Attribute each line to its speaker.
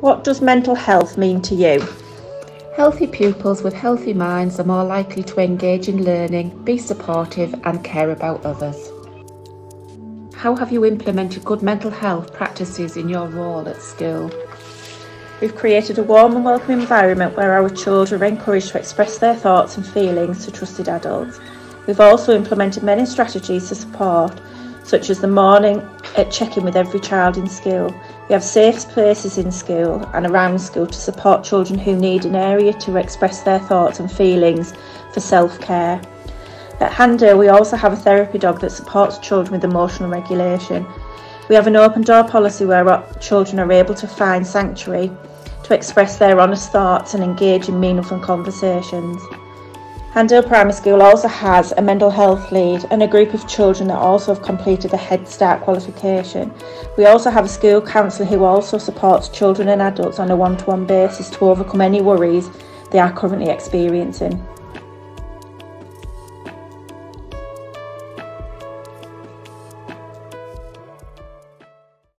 Speaker 1: What does mental health mean to you?
Speaker 2: Healthy pupils with healthy minds are more likely to engage in learning, be supportive, and care about others. How have you implemented good mental health practices in your role at school?
Speaker 1: We've created a warm and welcoming environment where our children are encouraged to express their thoughts and feelings to trusted adults. We've also implemented many strategies to support, such as the morning at check-in with every child in school. We have safe places in school and around school to support children who need an area to express their thoughts and feelings for self-care. At Handale, we also have a therapy dog that supports children with emotional regulation. We have an open door policy where children are able to find sanctuary to express their honest thoughts and engage in meaningful conversations. Handale Primary School also has a mental health lead and a group of children that also have completed the HeadStart qualification. We also have a school counsellor who also supports children and adults on a one to one basis to overcome any worries they are currently experiencing.